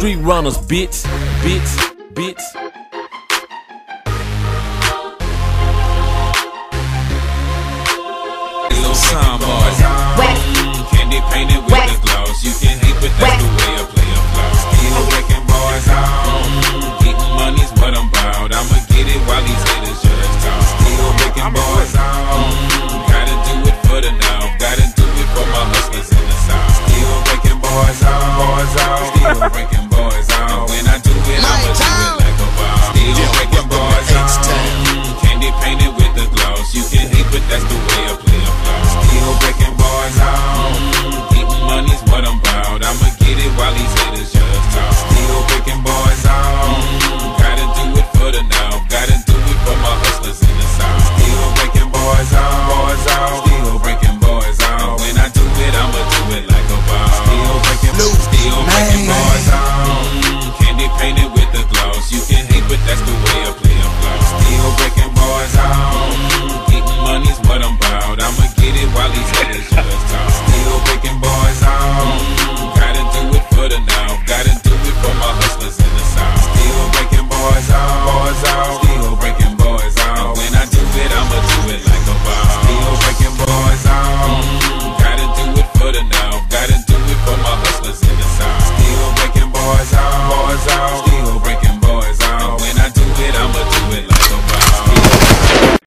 street runners, bitch, bitch, bitch. Time. Candy painted with the gloss. You can hate, the way I play a. Still out. Getting money's what I'm about. I'ma get it while these. Still out. Gotta do it for the. Gotta do it for my hustlers in the south. Still out. Still. that's the way I play and flow. Still breaking boys out. Getting money's what I'm about. I'ma get it while these haters just talk. Still breaking boys out. Gotta do it for the now. Gotta do it for my hustlers in the south. Still breaking boys out. Boys out. Still breaking boys out. And when I do it, I'ma do it like a boss. Still breaking boys out. Gotta do it for the now. Gotta do it for my hustlers in the south. Still breaking boys out. Boys out.